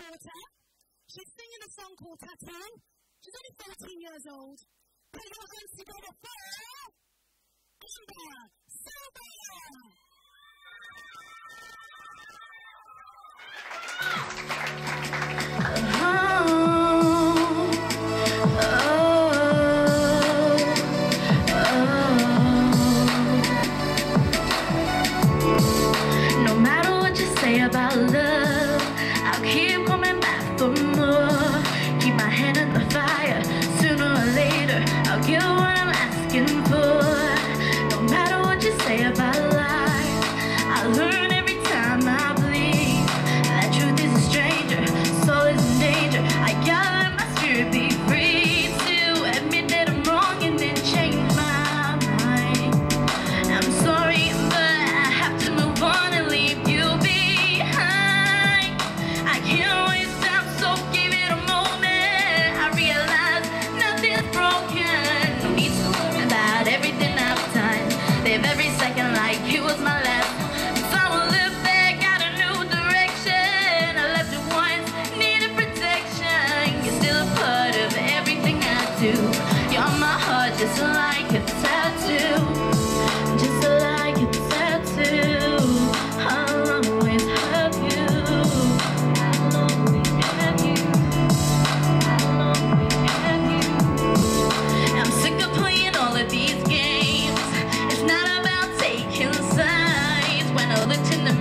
daughter. She's singing a song called Tattoo. She's only 14 years old. Put your hands together for Amber Silver. like you was my last. Don't look back, got a new direction. I left it once, protection. You're still a part of everything I do. skeleton